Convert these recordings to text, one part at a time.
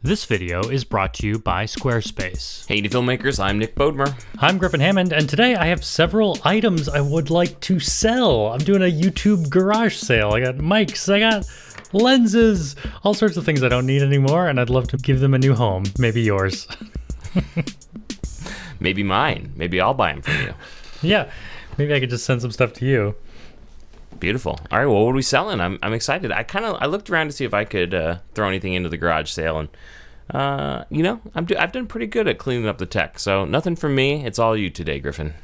This video is brought to you by Squarespace. Hey, filmmakers, I'm Nick Bodmer. I'm Griffin Hammond, and today I have several items I would like to sell. I'm doing a YouTube garage sale. I got mics, I got lenses, all sorts of things I don't need anymore, and I'd love to give them a new home. Maybe yours. Maybe mine. Maybe I'll buy them from you. yeah, maybe I could just send some stuff to you. Beautiful. All right, well, what are we selling? I'm, I'm excited. I kind of I looked around to see if I could uh, throw anything into the garage sale, and uh, you know, I'm do- I've done pretty good at cleaning up the tech. So nothing from me. It's all you today, Griffin.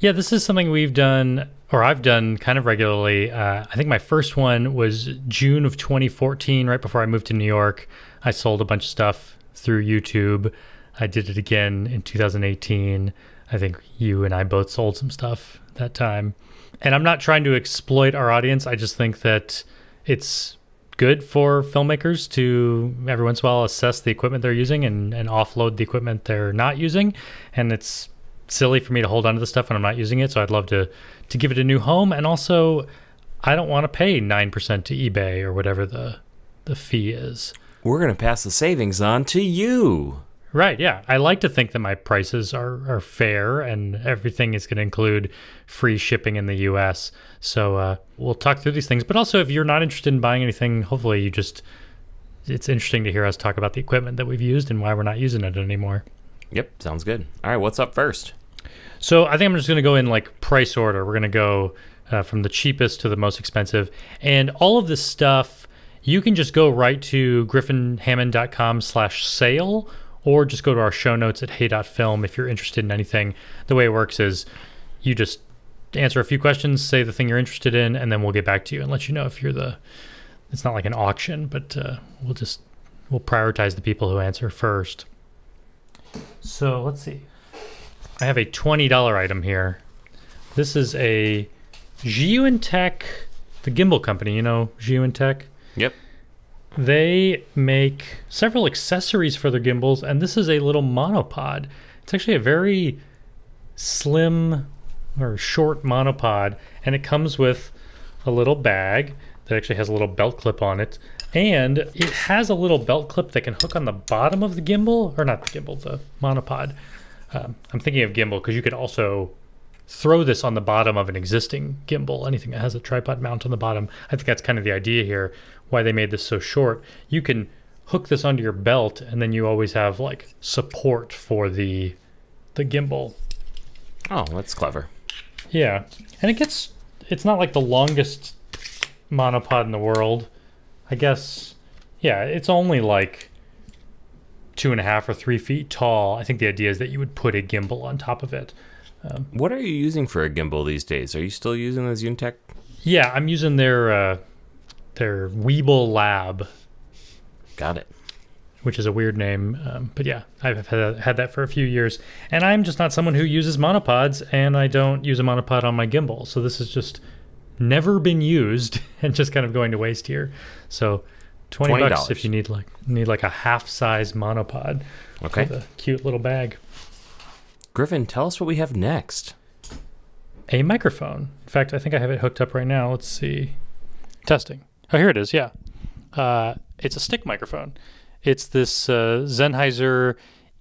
Yeah, this is something we've done, or I've done kind of regularly. Uh, I think my first one was June of 2014, right before I moved to New York. I sold a bunch of stuff through YouTube. I did it again in 2018. I think you and I both sold some stuff that time. And I'm not trying to exploit our audience. I just think that it's good for filmmakers to every once in a while assess the equipment they're using and, and offload the equipment they're not using. And it's silly for me to hold on to the stuff when I'm not using it. So I'd love to to give it a new home. And also, I don't want to pay nine percent to eBay or whatever the the fee is. We're gonna pass the savings on to you. Right, yeah. I like to think that my prices are, are fair and everything is going to include free shipping in the US. So uh, we'll talk through these things. But also, if you're not interested in buying anything, hopefully you just, it's interesting to hear us talk about the equipment that we've used and why we're not using it anymore. Yep, sounds good. All right, what's up first? So I think I'm just going to go in like price order. We're going to go uh, from the cheapest to the most expensive. And all of this stuff, you can just go right to griffinhammond.com slash sale or just go to our show notes at hey.film if you're interested in anything. The way it works is you just answer a few questions, say the thing you're interested in, and then we'll get back to you and let you know if you're the. It's not like an auction, but uh, we'll just we'll prioritize the people who answer first. So let's see. I have a twenty dollar item here. This is a Tech, the gimbal company. You know Tech. They make several accessories for their gimbals, and this is a little monopod. It's actually a very slim or short monopod, and it comes with a little bag that actually has a little belt clip on it. And it has a little belt clip that can hook on the bottom of the gimbal, or not the gimbal, the monopod. Um, I'm thinking of gimbal because you could also throw this on the bottom of an existing gimbal, anything that has a tripod mount on the bottom. I think that's kind of the idea here, why they made this so short. You can hook this onto your belt and then you always have like support for the the gimbal. Oh, that's clever. Yeah. And it gets it's not like the longest monopod in the world. I guess yeah, it's only like two and a half or three feet tall. I think the idea is that you would put a gimbal on top of it. Um, what are you using for a gimbal these days? Are you still using the Zhiyun-Tech? Yeah, I'm using their uh, their Weebill Lab. Got it. Which is a weird name, um, but yeah, I've had, had that for a few years, and I'm just not someone who uses monopods, and I don't use a monopod on my gimbal, so this has just never been used and just kind of going to waste here. So, twenty $20. bucks if you need like need like a half size monopod. Okay. With a cute little bag. Griffin, tell us what we have next. A microphone. In fact, I think I have it hooked up right now. Let's see. Testing. Oh, here it is. Yeah. Uh, it's a stick microphone. It's this uh, Sennheiser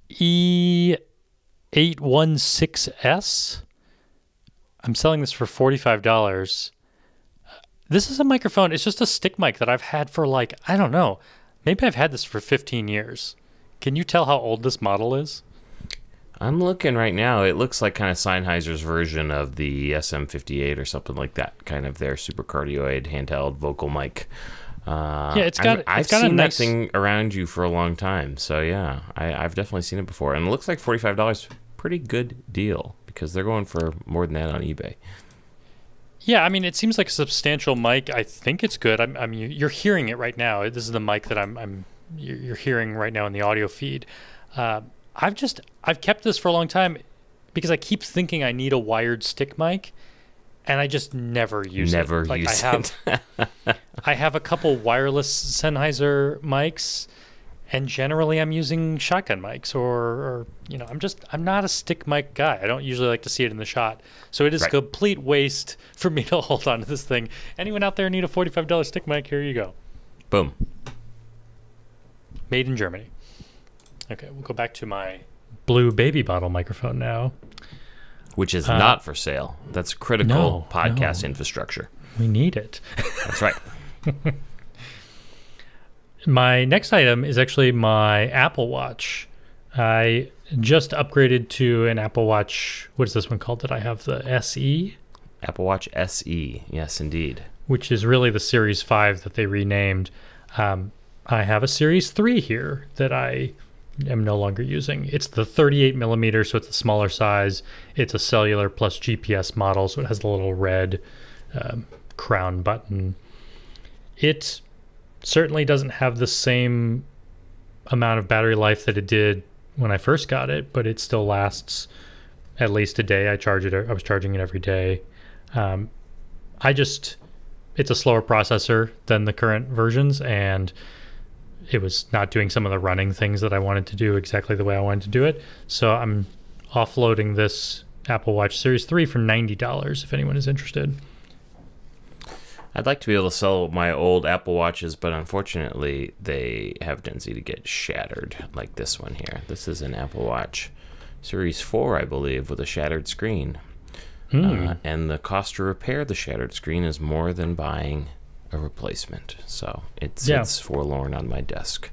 E816S. I'm selling this for $45. This is a microphone. It's just a stick mic that I've had for like, I don't know. Maybe I've had this for 15 years. Can you tell how old this model is? I'm looking right now. It looks like kind of Sennheiser's version of the SM58 or something like that. Kind of their super cardioid handheld vocal mic. Uh, yeah, it's got. I've, it's got seen nice... that thing around you for a long time. So yeah, I, have definitely seen it before, and it looks like forty five dollars. Pretty good deal because they're going for more than that on eBay. Yeah, I mean, it seems like a substantial mic. I think it's good. I'm, I mean, you're hearing it right now. This is the mic that I'm, I'm you're hearing right now in the audio feed. Uh, I've just I've kept this for a long time because I keep thinking I need a wired stick mic, and I just never use never it. Never use I have, it. I have a couple wireless Sennheiser mics, and generally I'm using shotgun mics, or, or, you know I'm just I'm not a stick mic guy. I don't usually like to see it in the shot, so it is right. complete waste for me to hold on to this thing. Anyone out there need a forty five dollar stick mic? Here you go. Boom. Made in Germany. Okay, we'll go back to my blue baby bottle microphone now. Which is Uh, not for sale. That's critical no, podcast no. infrastructure. We need it. That's right. My next item is actually my Apple Watch. I just upgraded to an Apple Watch. What is this one called that I have? The SE, Apple Watch SE. Yes, indeed. which is really the Series 5 that they renamed. Um, I have a Series 3 here that I am no longer using. It's the 38 millimeter, so it's a smaller size. It's a cellular plus GPS model, so it has the little red um, crown button. It certainly doesn't have the same amount of battery life that it did when I first got it, but it still lasts at least a day. I charge it. I was charging it every day. Um, I just it's a slower processor than the current versions, and it was not doing some of the running things that I wanted to do exactly the way I wanted to do it. So I'm offloading this Apple Watch Series 3 for $90 if anyone is interested. I'd like to be able to sell my old Apple Watches, but unfortunately, they have tendency to get shattered, like this one here. This is an Apple Watch Series 4, I believe, with a shattered screen. Hmm. Uh, and the cost to repair the shattered screen is more than buying a replacement. So it Yeah. sits forlorn on my desk.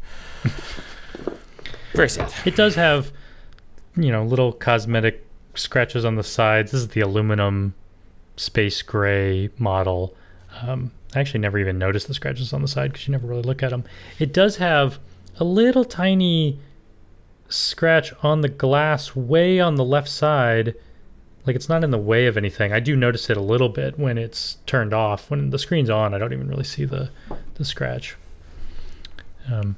Very sad. It does have, you know, little cosmetic scratches on the sides. This is the aluminum space gray model. Um, I actually never even noticed the scratches on the side because you never really look at them. It does have a little tiny scratch on the glass way on the left side. Like it's not in the way of anything. I do notice it a little bit when it's turned off. When the screen's on, I don't even really see the, the scratch. Um,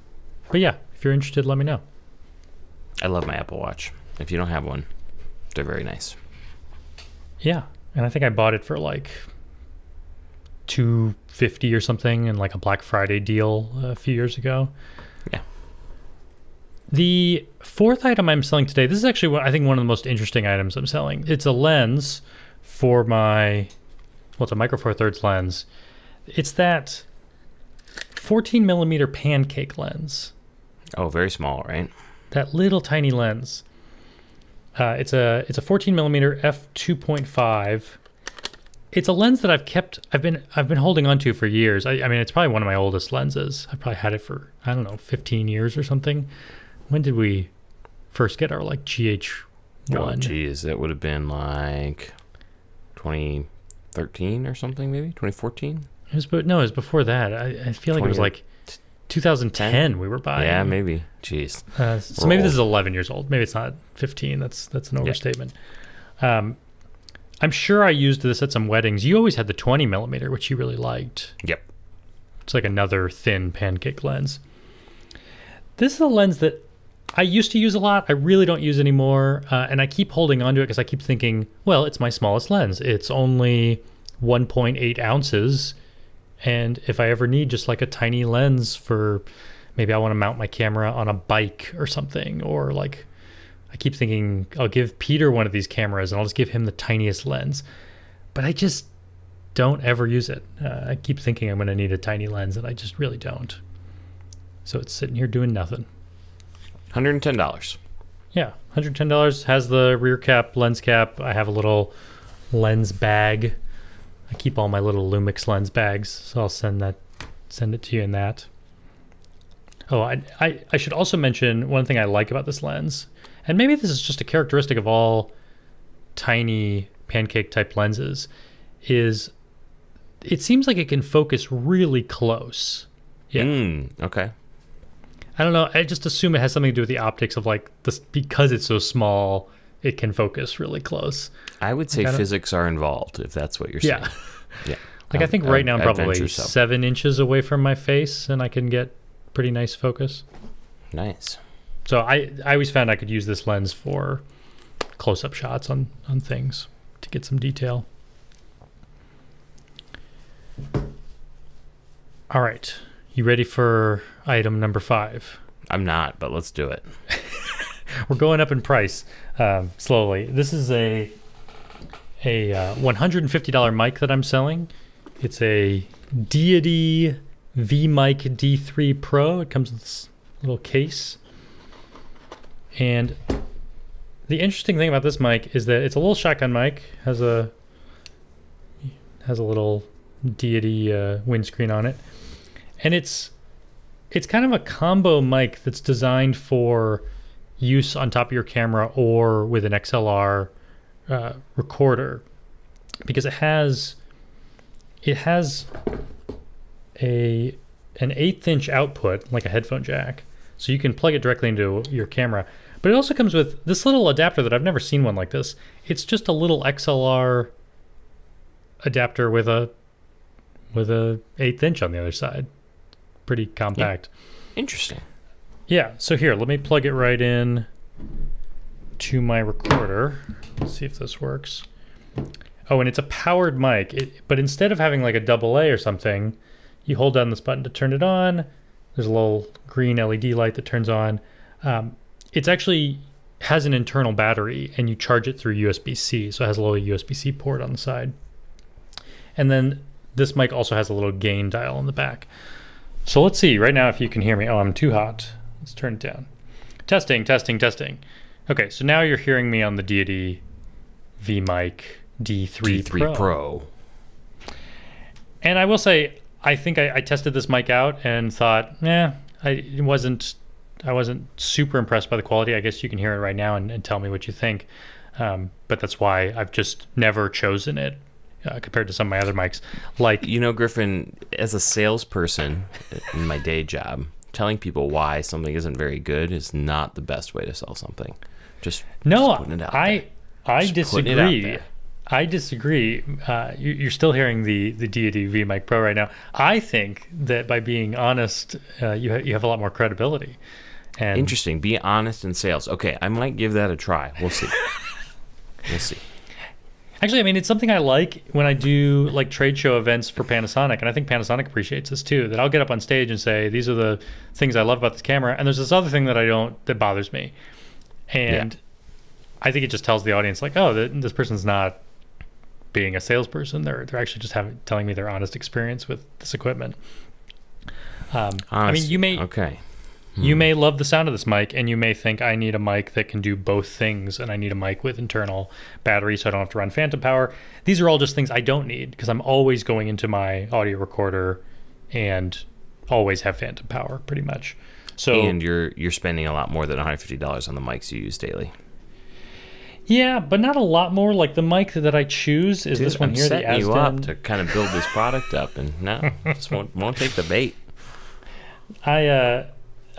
but yeah, if you're interested, let me know. I love my Apple Watch. If you don't have one, they're very nice. Yeah, and I think I bought it for like two fifty or something in like a Black Friday deal a few years ago. Yeah. The fourth item I'm selling today. This is actually what I think one of the most interesting items I'm selling. It's a lens for my well, it's a micro four thirds lens. It's that 14 millimeter pancake lens Oh, very small, right? that little tiny lens. Uh, it's a it's a 14 millimeter f 2.5. It's a lens that I've kept I've been I've been holding onto for years. I, I mean, it's probably one of my oldest lenses. I've probably had it for I don't know 15 years or something. When did we first get our like GH Oh, one? geez, that would have been like 2013 or something, maybe 2014. it was but no, it was before that. I, I feel like it was like 2010 we were buying. yeah, maybe. Jeez. Uh, so We're maybe this is 11 years old. Maybe it's not 15. That's that's an overstatement. Um, I'm sure I used this at some weddings. You always had the 20 millimeter, which you really liked. Yep. It's like another thin pancake lens. This is a lens that I used to use a lot. I really don't use anymore, uh, and I keep holding onto it because I keep thinking, well, it's my smallest lens. It's only 1.8 ounces, and if I ever need just like a tiny lens for, maybe I want to mount my camera on a bike or something, or like, I keep thinking I'll give Peter one of these cameras and I'll just give him the tiniest lens, but I just don't ever use it. Uh, I keep thinking I'm going to need a tiny lens, and I just really don't. So it's sitting here doing nothing. $110. Yeah, $110 has the rear cap, lens cap. I have a little lens bag. I keep all my little Lumix lens bags, so I'll send that send it to you in that. Oh, I, I I should also mention one thing I like about this lens, and maybe this is just a characteristic of all tiny pancake type lenses, is it seems like it can focus really close. Yeah. Mm, okay. I don't know. I just assume it has something to do with the optics of like this because it's so small, it can focus really close. I would say Like, I physics are involved, if that's what you're saying. Yeah. Yeah. Like I think right now I'm probably so. seven inches away from my face, and I can get pretty nice focus. Nice. So I I always found I could use this lens for close up shots on on things to get some detail. All right, you ready for item number five? I'm not, but let's do it. We're going up in price um, slowly. This is a a uh, $150 mic that I'm selling. It's a Deity V Mic D3 Pro. It comes with s- little case. And the interesting thing about this mic is that it's a little shotgun mic, has a has a little deity uh, windscreen on it, and it's it's kind of a combo mic that's designed for use on top of your camera or with an XLR uh, recorder. Because it has it has a an eighth inch output like a headphone jack so you can plug it directly into your camera. But it also comes with this little adapter that I've never seen one like this. It's just a little XLR adapter with a with a eighth inch on the other side pretty compact Interesting. yeah, so here, let me plug it right in to my recorder. Let's see if this works. Oh, and it's a powered mic, it, but instead of having like a double A or something, you hold down this button to turn it on. There's a little green LED light that turns on. Um, it's actually has an internal battery, and you charge it through USB-C, so it has a little USB-C port on the side. And then this mic also has a little gain dial on the back. So let's see right now if you can hear me. Oh, I'm too hot. Let's turn it down. Testing, testing, testing. Okay, so now you're hearing me on the Deity V Mic D3, D3 Pro. Pro. And I will say, I think I, I tested this mic out and thought, yeah, I it wasn't I wasn't super impressed by the quality. I guess you can hear it right now and, and tell me what you think. Um, but that's why I've just never chosen it uh, compared to some of my other mics. Like You know, Griffin, as a salesperson in my day job, telling people why something isn't very good is not the best way to sell something. Just No, just putting it out I I Just putting it out disagree. there. I disagree. Uh, you, you're still hearing the the Deity V Mic Pro right now. I think that by being honest, uh, you ha- you have a lot more credibility. And Interesting. Be honest in sales. Okay, I might give that a try. We'll see. we'll see. Actually, I mean, it's something I like when I do like trade show events for Panasonic, and I think Panasonic appreciates this too. That I'll get up on stage and say, "These are the things I love about this camera," and there's this other thing that I don't that bothers me, and I think it just tells the audience like, "Oh, this person's not." being a salesperson. They're they're actually just having telling me their honest experience with this equipment. Um, I mean, you may Okay. You may love the sound of this mic, and you may think I need a mic that can do both things, and I need a mic with internal battery, so I don't have to run phantom power. These are all just things I don't need because I'm always going into my audio recorder, and always have phantom power pretty much. So And you're you're spending a lot more than $150 on the mics you use daily. yeah, but not a lot more. Like the mic that I choose is Dude, this one I'm here, the setting you up to kind of build this product up, and no, just won't, won't take the bait. I uh,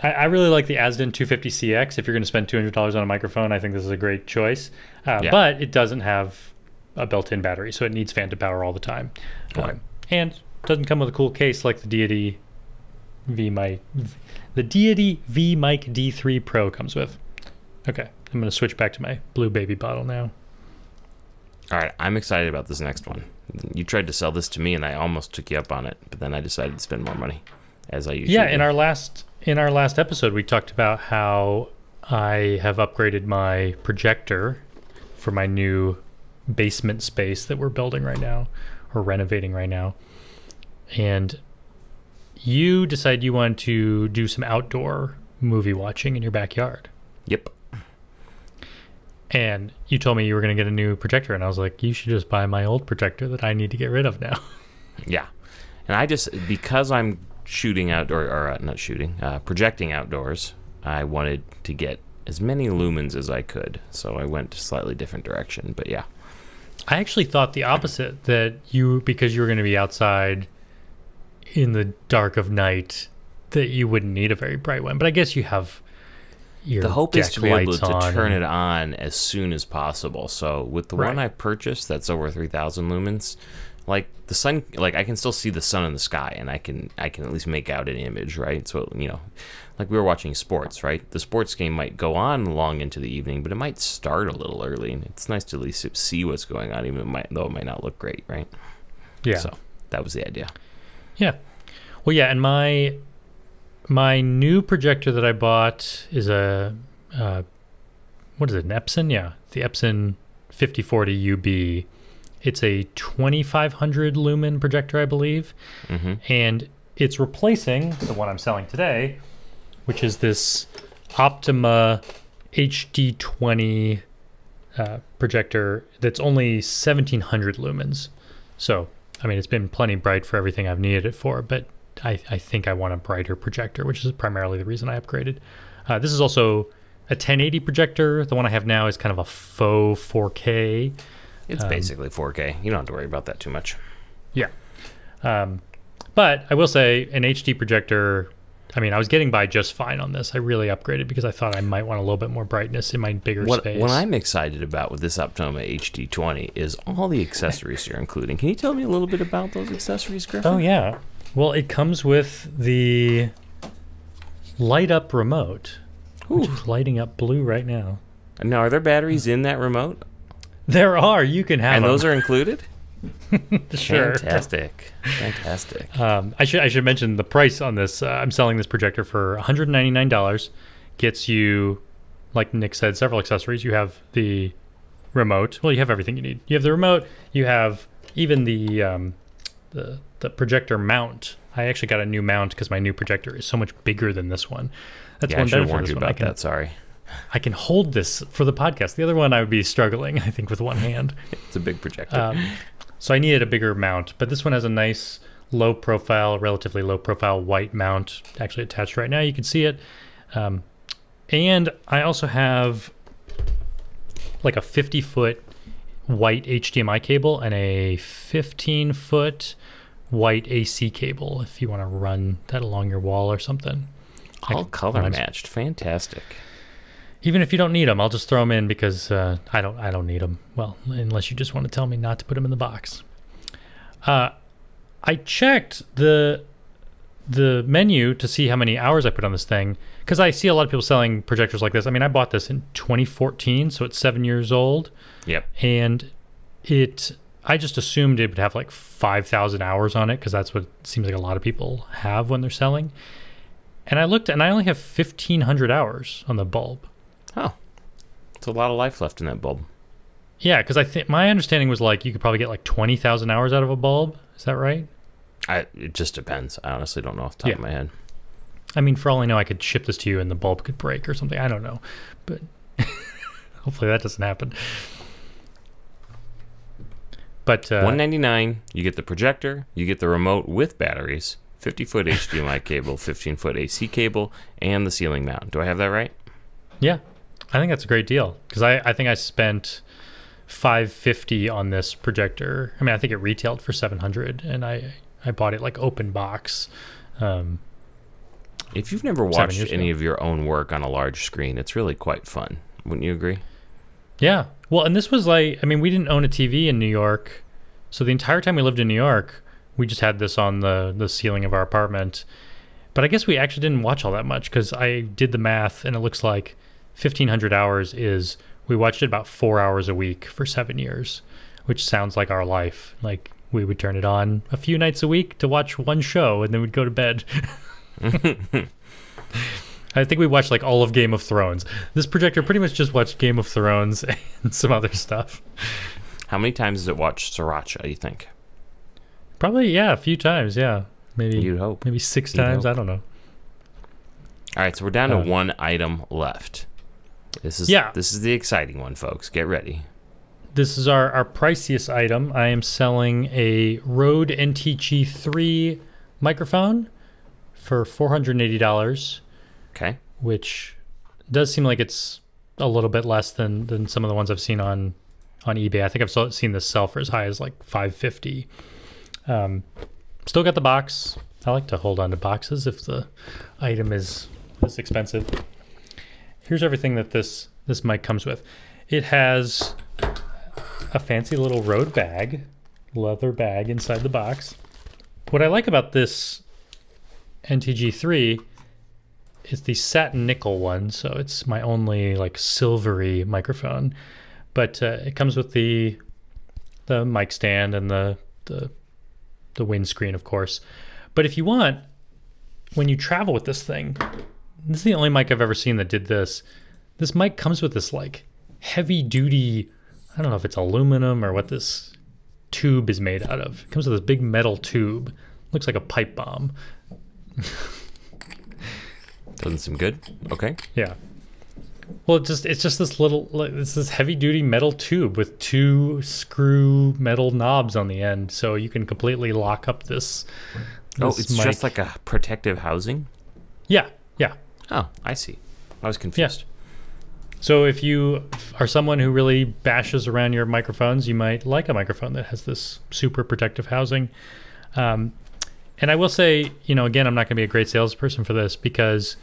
I, I really like the Azden 250CX. If you're going to spend $200 on a microphone, I think this is a great choice. Uh, Yeah. But it doesn't have a built-in battery, so it needs phantom power all the time. Right. Um, and doesn't come with a cool case like the Deity V mic. The Deity V Mic D3 Pro comes with. Okay, I'm going to switch back to my blue baby bottle now. All right, I'm excited about this next one. You tried to sell this to me, and I almost took you up on it, but then I decided to spend more money, as I usually Yeah, do. in our last in our last episode, we talked about how I have upgraded my projector for my new basement space that we're building right now or renovating right now. And you decided you wanted to do some outdoor movie watching in your backyard. Yep. And you told me you were going to get a new projector and I was like, you should just buy my old projector that I need to get rid of now. Yeah, and I just because I'm shooting outdoor or uh, not shooting, uh, projecting outdoors. I wanted to get as many lumens as I could, so I went a slightly different direction. But yeah, I actually thought the opposite that you because you were going to be outside in the dark of night that you wouldn't need a very bright one. But I guess you have your the hope is to be able to turn and- it on as soon as possible. So with the one I purchased, that's over three thousand lumens. Like the sun, like I can still see the sun in the sky, and I can I can at least make out an image, right? So you know, like we were watching sports, right? The sports game might go on long into the evening, but it might start a little early, and it's nice to at least see what's going on, even might, though it might not look great, right? Yeah. So that was the idea. Yeah. Well, yeah, and my my new projector that I bought is a uh, what is it? An Epson? Yeah, the Epson 5040 UB. It's a 2500 lumen projector, I believe, hmm and it's replacing the one I'm selling today, which is this Optoma HD20 uh, projector that's only 1700 lumens. So, I mean, it's been plenty bright for everything I've needed it for, but I, I think I want a brighter projector, which is primarily the reason I upgraded. Uh, this is also a 1080 projector. The one I have now is kind of a faux 4K. It's um, basically 4K. You don't have to worry about that too much. Yeah. Um, but I will say an HD projector I mean, I was getting by just fine on this. I really upgraded because I thought I might want a little bit more brightness in my bigger what, space. What I'm excited about with this Optoma HD20 is all the accessories you're including. Can you tell me a little bit about those accessories, Griffin? Oh, yeah. Well, it comes with the light up remote, Ooh. which is lighting up blue right now. Now, are there batteries in that remote? There are. You can have And them. those are included? sure. Fantastic. Fantastic. Um, I should I should mention the price on this. Uh, I'm selling this projector for $199. Gets you, like Nick said, several accessories. You have the remote. Well, you have everything you need. You have the remote. You have even the um, the the projector mount. I actually got a new mount because my new projector is so much bigger than this one. That's yeah, one I should have warned you about that. Sorry. I can hold this for the podcast. The other one I would be struggling, I think, with one hand. it's a big projector. Um, so I needed a bigger mount, but this one has a nice low profile, relatively low profile white mount actually attached right now. You can see it. Um, and I also have like a 50 foot white HDMI cable and a 15 foot white AC cable if you want to run that along your wall or something. All color matched. Fantastic. Even if you don't need them, I'll just throw them in because uh, I don't. I don't need them. Well, unless you just want to tell me not to put them in the box. Uh, I checked the the menu to see how many hours I put on this thing because I see a lot of people selling projectors like this. I mean, I bought this in 2014, so it's seven years old. Yep. And it, I just assumed it would have like 5,000 hours on it because that's what it seems like a lot of people have when they're selling. And I looked and I only have 1,500 hours on the bulb. Oh, it's a lot of life left in that bulb. Yeah, because I think my understanding was like you could probably get like twenty thousand hours out of a bulb. Is that right? I it just depends. I honestly don't know off the top yeah. of my head. I mean, for all I know, I could ship this to you and the bulb could break or something. I don't know, but hopefully that doesn't happen. But uh, one ninety nine, you get the projector, you get the remote with batteries, fifty foot HDMI cable, fifteen foot AC cable, and the ceiling mount. Do I have that right? Yeah, I think that's a great deal because I, I think I spent 550 on this projector. I mean, I think it retailed for 700 and I I bought it like open box. Um, if you've never watched any ago. of your own work on a large screen, it's really quite fun. Wouldn't you agree? Yeah. Well, and this was like I mean, we didn't own a TV in New York. So the entire time we lived in New York, we just had this on the the ceiling of our apartment. But I guess we actually didn't watch all that much cuz I did the math and it looks like 1500 hours is we watched it about four hours a week for seven years, which sounds like our life. Like we would turn it on a few nights a week to watch one show and then we'd go to bed. I think we watched like all of Game of Thrones. This projector pretty much just watched Game of Thrones and some other stuff. How many times has it watched Sriracha, you think? Probably, yeah, a few times, yeah. Maybe You'd hope. Maybe 6 You'd times, hope. I don't know. All right, so we're down to uh, one item left. This is yeah. This is the exciting one, folks. Get ready. This is our our priciest item. I am selling a Rode NTG3 microphone for four hundred and eighty dollars. Okay. Which does seem like it's a little bit less than than some of the ones I've seen on on eBay. I think I've seen this sell for as high as like five fifty. Um, still got the box. I like to hold on to boxes if the item is is expensive here's everything that this this mic comes with. It has a fancy little Rode bag, leather bag inside the box. What I like about this NTG3 is the satin nickel one, so it's my only like silvery microphone. But uh, it comes with the the mic stand and the the the windscreen, of course. But if you want, when you travel with this thing, this is the only mic I've ever seen that did this. This mic comes with this like heavy duty, I don't know if it's aluminum or what this tube is made out of. It comes with this big metal tube. Looks like a pipe bomb. Doesn't seem good. Okay. Yeah. Well, it just it's just this little it's this heavy duty metal tube with two screw metal knobs on the end, so you can completely lock up this. Oh, this it's just like a protective housing. yeah, yeah. Oh, I see. I was confused. So if you are someone who really bashes around your microphones, you might like a microphone that has this super protective housing. Um, and I will say, you know, again, I'm not going to be a great salesperson for this because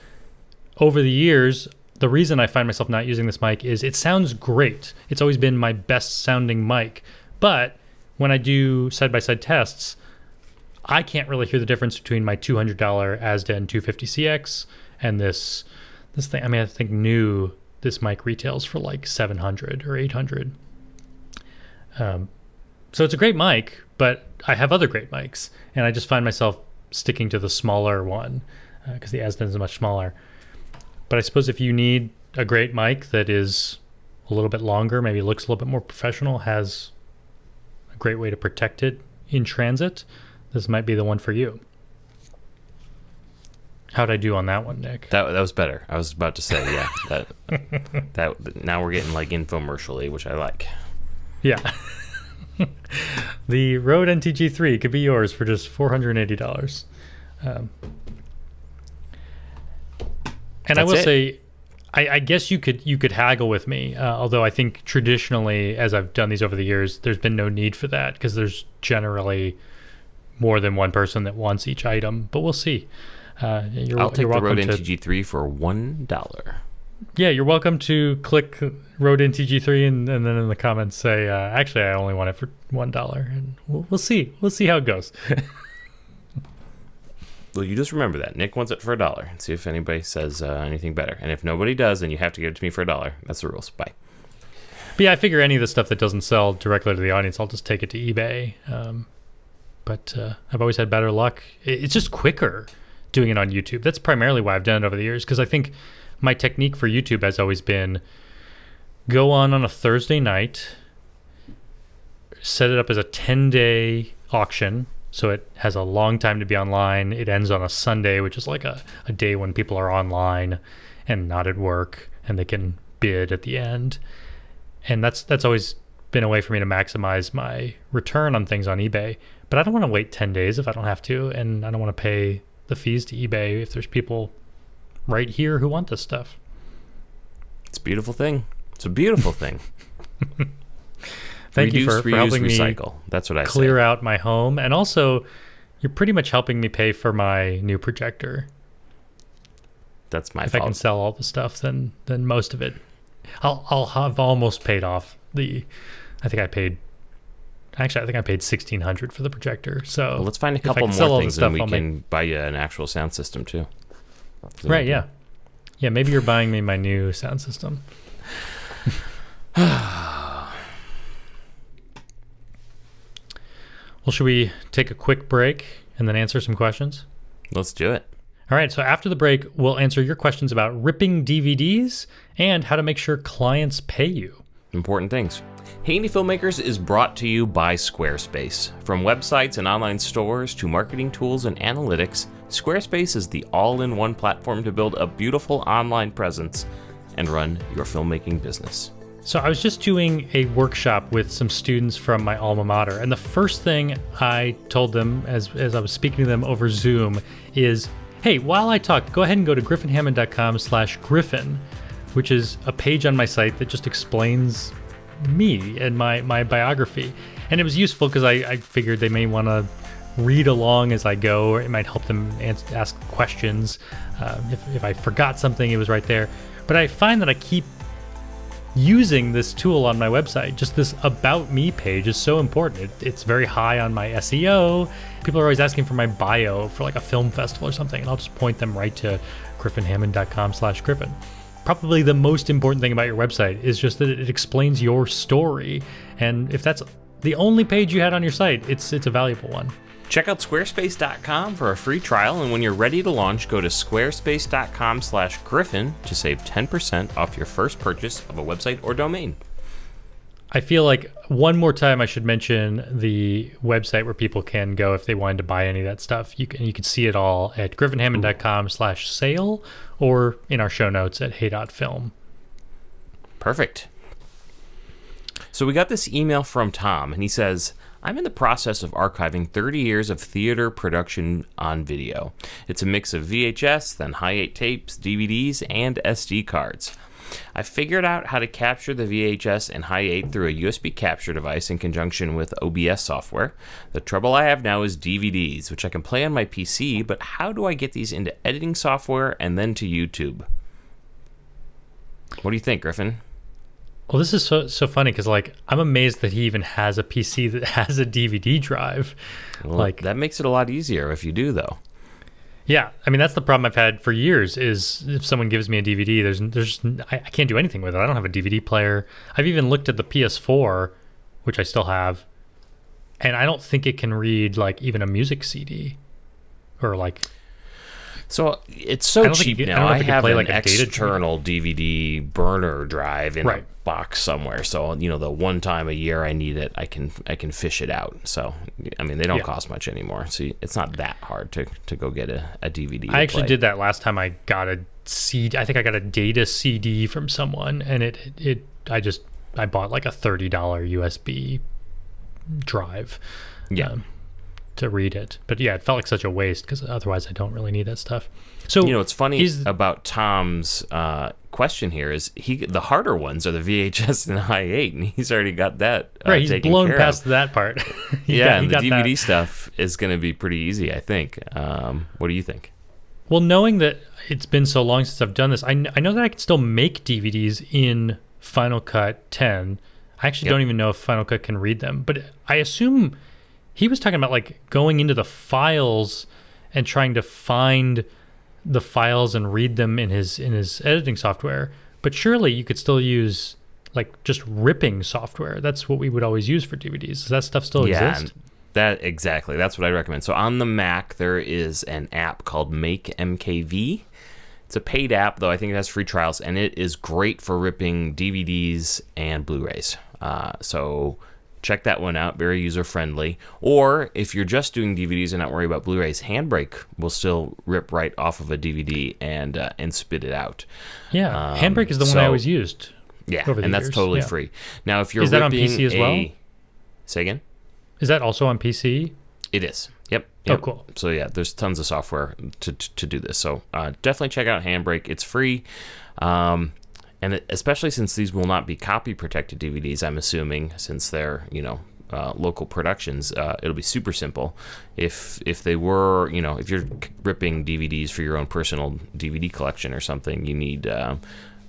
over the years, the reason I find myself not using this mic is it sounds great. It's always been my best sounding mic. But when I do side by side tests, I can't really hear the difference between my $200 Azden 250CX and this this thing. I mean, I think new this mic retails for like 700 or 800. Um, so it's a great mic, but I have other great mics, and I just find myself sticking to the smaller one because uh, the Azden is much smaller. But I suppose if you need a great mic that is a little bit longer, maybe looks a little bit more professional, has a great way to protect it in transit, this might be the one for you. How'd I do on that one, Nick? That that was better. I was about to say, yeah. That that now we're getting like infomercially, which I like. Yeah. the Rode NTG3 could be yours for just four hundred and eighty dollars. Um, and I will it? say, I, I guess you could you could haggle with me. Uh, although I think traditionally, as I've done these over the years, there's been no need for that because there's generally more than one person that wants each item. But we'll see. Uh, you're, I'll take you're the Rode to, NTG3 for one dollar. Yeah, you're welcome to click Rode NTG3 and, and then in the comments say, uh, actually, I only want it for one dollar, and we'll, we'll see. We'll see how it goes. Well, you just remember that Nick wants it for a dollar, and see if anybody says uh, anything better. And if nobody does, then you have to give it to me for a dollar. That's the rules. Bye. But yeah, I figure any of the stuff that doesn't sell directly to the audience, I'll just take it to eBay. Um, but uh, I've always had better luck. It's just quicker doing it on YouTube. That's primarily why I've done it over the years because I think my technique for YouTube has always been go on on a Thursday night, set it up as a 10 day auction. So it has a long time to be online. It ends on a Sunday, which is like a, a day when people are online and not at work and they can bid at the end and that's that's always been a way for me to maximize my return on things on eBay. But I don't want to wait 10 days if I don't have to, and I don't want to pay the fees to eBay if there's people right here who want this stuff. It's a beautiful thing. It's a beautiful thing. Thank you Reduce, for, for reuse, helping me recycle. That's what I clear say. out my home, and also you're pretty much helping me pay for my new projector. That's my if I can sell all the stuff, then then most of it, I'll I'll have almost paid off the. I think I paid. Actually, I think I paid sixteen hundred for the projector. So Well, let's find a couple more things, stuff, and we I'll make- can buy you an actual sound system too. Right, yeah. Yeah, maybe you're buying me my new sound system. well, should we take a quick break and then answer some questions? Let's do it. All right, so after the break, we'll answer your questions about ripping DVDs and how to make sure clients pay you. Important things. Indie Filmmakers is brought to you by Squarespace. From websites and online stores to marketing tools and analytics, Squarespace is the all in one platform to build a beautiful online presence and run your filmmaking business. So I was just doing a workshop with some students from my alma mater, and the first thing I told them as as I was speaking to them over Zoom is, "Hey, while I talk, go ahead and go to griffinhammond.com/griffin, which is a page on my site that just explains me and my my biography." And it was useful because I, I figured they may want to read along as I go, or it might help them ask questions. Uh, if, if I forgot something, it was right there. But I find that I keep using this tool on my website. Just this about me page is so important. It, it's very high on my SEO. People are always asking for my bio for like a film festival or something, and I'll just point them right to griffinhammond.com slash griffin. Probably the most important thing about your website is just that it explains your story. And if that's the only page you had on your site, it's it's a valuable one. Check out squarespace.com for a free trial, and when you're ready to launch, go to squarespace.com/griffin to save 10% off your first purchase of a website or domain. I feel like one more time I should mention the website where people can go if they wanted to buy any of that stuff. You can you can see it all at griffinhammond.com slash sale or in our show notes at hey.film. Perfect. So we got this email from Tom, and he says, I'm in the process of archiving 30 years of theater production on video. It's a mix of VHS, then hi 8 tapes, DVDs, and SD cards. I figured out how to capture the VHS and hi 8 through a USB capture device in conjunction with OBS software. The trouble I have now is DVDs, which I can play on my PC, but how do I get these into editing software and then to YouTube? What do you think, Griffin? Well, this is so so funny because like I'm amazed that he even has a PC that has a DVD drive. Well, like that makes it a lot easier if you do, though. Yeah, I mean that's the problem I've had for years. Is if someone gives me a DVD, there's there's I, I can't do anything with it. I don't have a DVD player. I've even looked at the PS4, which I still have, and I don't think it can read like even a music CD, or like So it's so cheap you- now. I, can have play, an like, a data external DVD burner drive in Right. a box somewhere. So you know, the one time a year I need it, I can I can fish it out. So I mean, they don't Yeah. cost much anymore. So it's not that hard to, to go get a, a DVD. I actually play. did that last time I got a CD. I think I got a data CD from someone, and it it I just I bought like a thirty dollar USB drive. Yeah. um, to read it, but yeah, it felt like such a waste because otherwise I don't really need that stuff. So You know, what's funny is- about Tom's uh, question here is he the harder ones are the VHS and hi eight, and he's already got that uh, right, he's taken blown past of. that part. Yeah, got- and the got that. DVD stuff is going to be pretty easy, I think. Um, what do you think? Well, knowing that it's been so long since I've done this, I, I know that I can still make DVDs in Final Cut 10. I actually Yep. don't even know if Final Cut can read them, but I assume he was talking about like going into the files and trying to find the files and read them in his in his editing software. But surely you could still use like just ripping software. That's what we would always use for DVDs. Does that stuff still yeah, exist? that exactly. That's what I recommend. So on the Mac, there is an app called MakeMKV. It's a paid app, though I think it has free trials, and it is great for ripping DVDs and Blu-rays. Uh, so check that one out. Very user friendly. Or if you're just doing DVDs and not worry about Blu-rays, Handbrake will still rip right off of a DVD and uh, and spit it out. Yeah, Um, Handbrake is the one I always used. Yeah, and that's years, totally yeah. free. Now, if you're Is that on PC as well? a- Say again. Is that also on PC? It is. Yep. Oh, cool. So yeah, there's tons of software to, to, to do this. So uh, definitely check out Handbrake. It's free, um, and especially since these will not be copy protected DVDs, I'm assuming since they're you know uh, local productions, uh, it'll be super simple. If if they were you know if you're ripping DVDs for your own personal DVD collection or something, you need. Uh,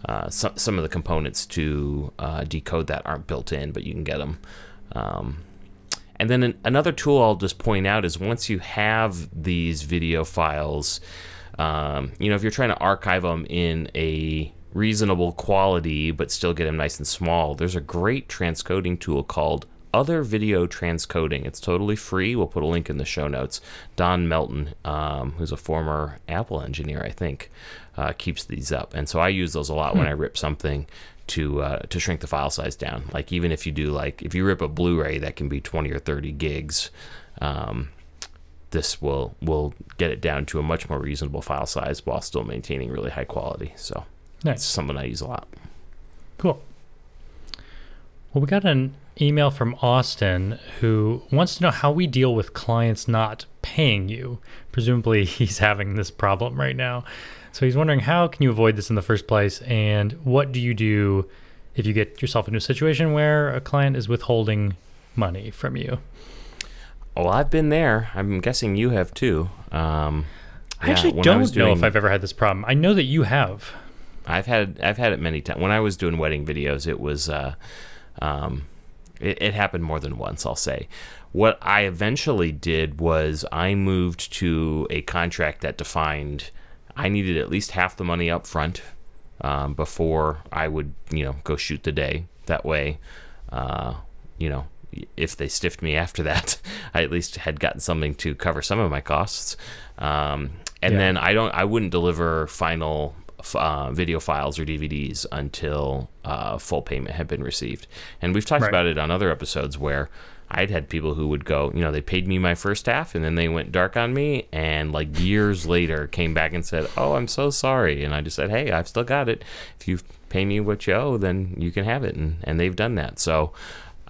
uh, some, some of the components to uh, decode that aren't built in, but you can get them. Um, and then an, another tool I'll just point out is once you have these video files, um, you know, if you're trying to archive them in a reasonable quality but still get them nice and small, there's a great transcoding tool called Other Video Transcoding. It's totally free. We'll put a link in the show notes. Don Melton, um, who's a former Apple engineer, I think, uh, keeps these up, and so I use those a lot when I rip something to uh, to shrink the file size down. Like even if you do like if you rip a Blu-ray that can be 20 or 30 gigs, um, this will will get it down to a much more reasonable file size while still maintaining really high quality. So Nice. something I use a lot. Cool. Well, we got an email from Austin who wants to know how we deal with clients not paying you. Presumably, he's having this problem right now. So he's wondering how can you avoid this in the first place, and what do you do if you get yourself into a situation where a client is withholding money from you? Well, I've been there. I'm guessing you have too. Um, I yeah, actually don't was know if I've ever had this problem. I know that you have. I've had I've had it many times. When I was doing wedding videos, it was uh, um, it, it happened more than once. I'll say. What I eventually did was I moved to a contract that defined I needed at least half the money up front um, before I would you know go shoot the day. That way, uh, you know. If they stiffed me after that, I at least had gotten something to cover some of my costs. Um, and Yeah. then I don't, I wouldn't deliver final uh, video files or DVDs until uh, full payment had been received. And we've talked Right. about it on other episodes where I'd had people who would go, you know, they paid me my first half and then they went dark on me. And like years later came back and said, Oh, I'm so sorry. And I just said, Hey, I've still got it. If you pay me what you owe, then you can have it. And, and they've done that. So,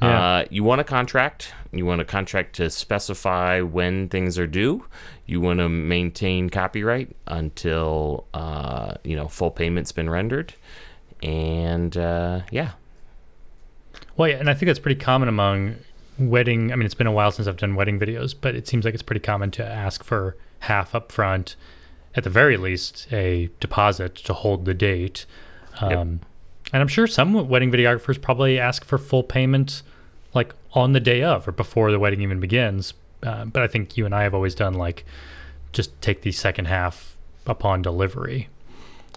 Yeah. uh, you want a contract. You want a contract to specify when things are due. You want to maintain copyright until uh, you know full payment's been rendered, and uh, yeah, Well, yeah, and I think that's pretty common among wedding. I mean, it's been a while since I've done wedding videos, but it seems like it's pretty common to ask for half up front, at the very least, a deposit to hold the date. Yep. Um, And I'm sure some wedding videographers probably ask for full payment, like on the day of or before the wedding even begins. Uh, but I think you and I have always done like just take the second half upon delivery.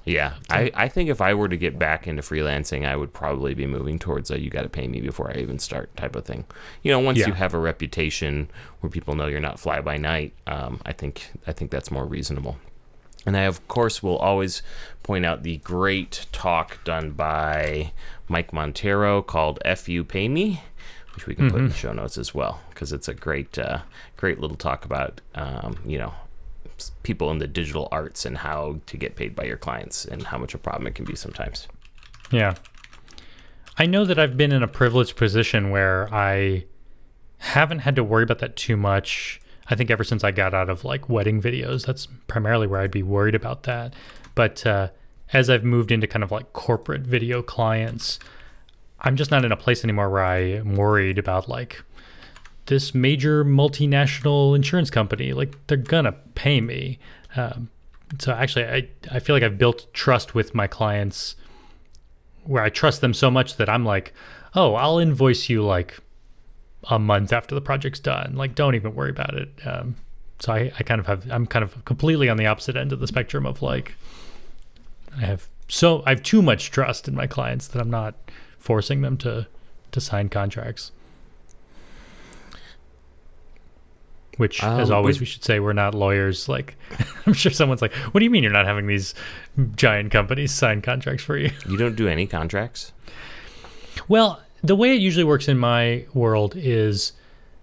yeah. I, I think if I were to get back into freelancing, I would probably be moving towards a you got to pay me before I even start type of thing. You know, once Yeah. you have a reputation where people know you're not fly by night, um, I think I think that's more reasonable. And I, of course, will always point out the great talk done by Mike Monteiro called "Fu Pay Me," which we can put in the show notes as well, because it's a great, uh, great little talk about, um, you know, people in the digital arts and how to get paid by your clients and how much a problem it can be sometimes. Yeah. I know that I've been in a privileged position where I haven't had to worry about that too much. I think ever since I got out of like wedding videos, that's primarily where I'd be worried about that. But uh, as I've moved into kind of like corporate video clients, I'm just not in a place anymore where I am worried about like this major multinational insurance company. Like they're gonna pay me. Um, so actually, I I feel like I've built trust with my clients where I trust them so much that I'm like, oh, I'll invoice you like a month after the project's done. Like, don't even worry about it. Um, so I, I kind of have, I'm kind of completely on the opposite end of the spectrum of like, I have so, I have too much trust in my clients that I'm not forcing them to, to sign contracts. Which, as Um, always, we should say we're not lawyers. Like, I'm sure someone's like, "What do you mean you're not having these giant companies sign contracts for you?" You don't do any contracts. Well, the way it usually works in my world is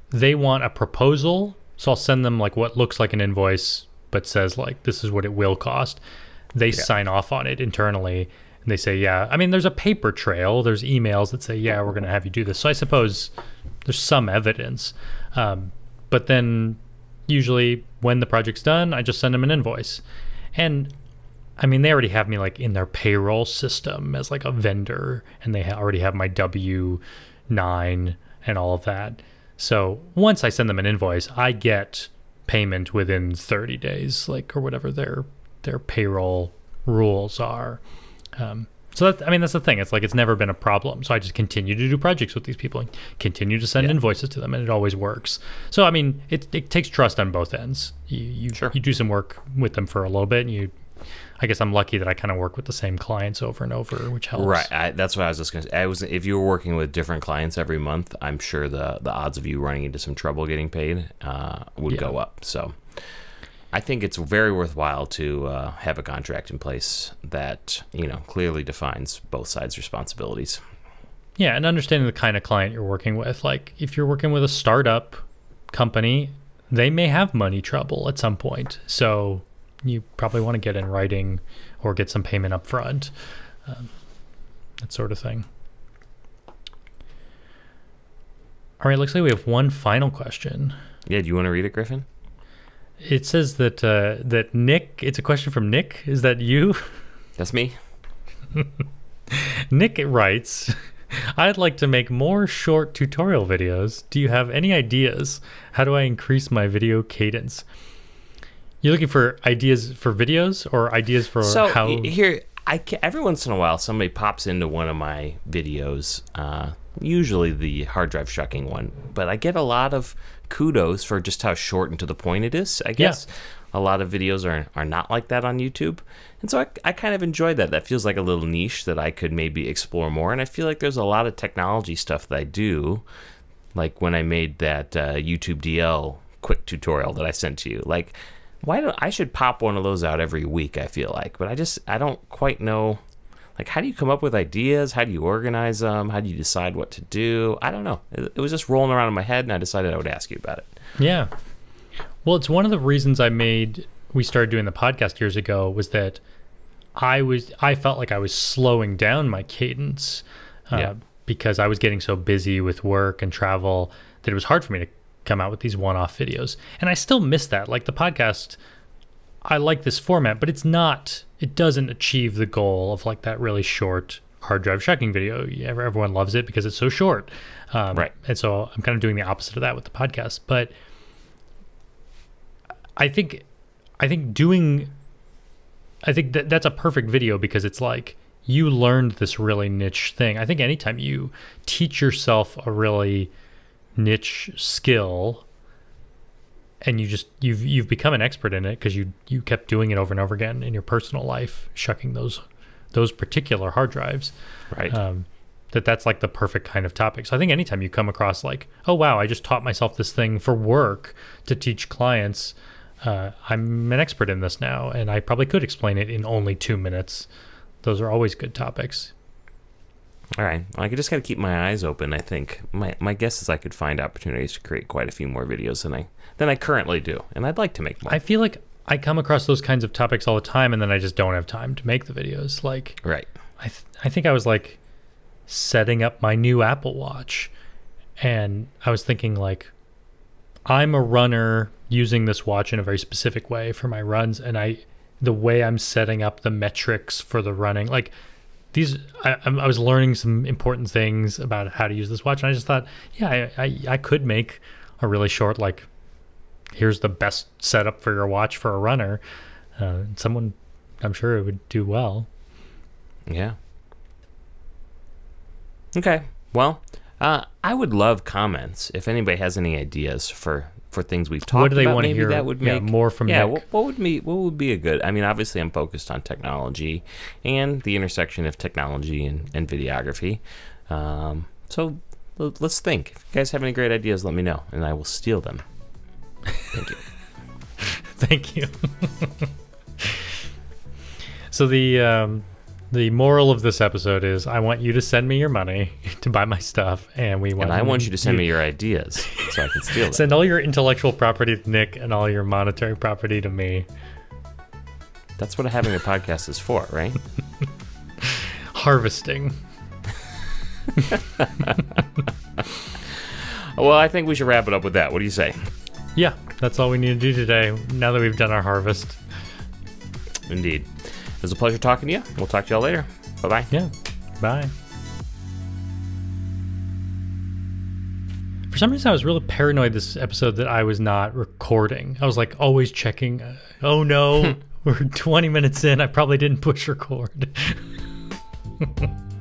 they want a proposal. So I'll send them like what looks like an invoice, but says like this is what it will cost. They sign off on it internally and they say, yeah. I mean, there's a paper trail, there's emails that say, yeah, we're going to have you do this. So I suppose there's some evidence. Um, but then usually when the project's done, I just send them an invoice. And I mean, they already have me like in their payroll system as like a vendor, and they already have my W nine and all of that. So once I send them an invoice, I get payment within 30 days, like or whatever their their payroll rules are. Um, so that, I mean, that's the thing. It's like it's never been a problem. So I just continue to do projects with these people and continue to send Yeah. invoices to them, and it always works. So I mean, it it takes trust on both ends. You you, Sure. you do some work with them for a little bit, and you. I guess I'm lucky that I kind of work with the same clients over and over, which helps. Right. I, that's what I was just going to say. I was if you were working with different clients every month, I'm sure the the odds of you running into some trouble getting paid uh, would Yeah. go up. So I think it's very worthwhile to uh, have a contract in place that you know clearly defines both sides' responsibilities. Yeah, and understanding the kind of client you're working with. Like if you're working with a startup company, they may have money trouble at some point. So you probably want to get in writing or get some payment up front. Um, that sort of thing. All right, looks like we have one final question. Yeah. Do you want to read it, Griffin? It says that uh, that Nick. It's a question from Nick. Is that you? That's me. Nick writes, I'd like to make more short tutorial videos. Do you have any ideas? How do I increase my video cadence? You're looking for ideas for videos or ideas for so how? here I ca- every once in a while somebody pops into one of my videos uh, usually the hard drive shucking one but i get a lot of kudos for just how short and to the point it is i guess. A lot of videos are, are not like that on youtube. And so I, I kind of enjoy that. That feels like a little niche that i could maybe explore more. And i feel like there's a lot of technology stuff that i do. Like when i made that uh, youtube dl quick tutorial that i sent to you. Like why do I should pop one of those out every week? I feel like, but I just I don't quite know. Like, how do you come up with ideas? How do you organize them? How do you decide what to do? I don't know. It, it was just rolling around in my head, and I decided I would ask you about it. Yeah. Well, it's one of the reasons I made we started doing the podcast years ago was that I was I felt like I was slowing down my cadence uh, Yeah. because I was getting so busy with work and travel that it was hard for me to come out with these one-off videos. And I still miss that. Like the podcast I like this format, but it's not it doesn't achieve the goal of like that really short hard drive shucking video. Everyone loves it because it's so short. Um, Right. And so I'm kind of doing the opposite of that with the podcast. But I think I think doing I think that that's a perfect video because it's like you learned this really niche thing. I think anytime you teach yourself a really niche skill and you just you've you've become an expert in it because you you kept doing it over and over again in your personal life, shucking those those particular hard drives Right. um, that that's like the perfect kind of topic. So I think anytime you come across like, oh wow, I just taught myself this thing for work to teach clients, uh, I'm an expert in this now, and I probably could explain it in only two minutes. Those are always good topics. All right. Well, I just got to keep my eyes open. I think my my guess is I could find opportunities to create quite a few more videos than I than I currently do, and I'd like to make more. I feel like I come across those kinds of topics all the time, and then I just don't have time to make the videos. Like right. I th- I think I was like setting up my new Apple Watch and I was thinking like I'm a runner using this watch in a very specific way for my runs and I the way I'm setting up the metrics for the running like these I, I'm- was learning some important things about how to use this watch and I just thought yeah I, I, I could make a really short like here's the best setup for your watch for a runner uh, someone I'm sure it would do well Yeah. Okay. Well, uh, I would love comments if anybody has any ideas for for things we've talked what do they about. want to maybe hear that would yeah, make more from yeah. What, what would be what would be a good? I mean, obviously, I'm focused on technology and the intersection of technology and, and videography. Um, so l- let's think. If you guys have any great ideas, let me know, and I will steal them. Thank you. Thank you. so the um, the moral of this episode is I want you to send me your money to buy my stuff, and we want and I want you to send me your ideas so I can steal them. send all your intellectual property to Nick and all your monetary property to me. That's what having a podcast is for, right? Harvesting. Well, I think we should wrap it up with that. What do you say? Yeah, that's all we need to do today. Now that we've done our harvest. Indeed. It was a pleasure talking to you. We'll talk to y'all later. Bye bye. Yeah. Bye. For some reason, I was really paranoid this episode that I was not recording. I was like always checking. Uh, oh no, we're 20 minutes in. I probably didn't push record.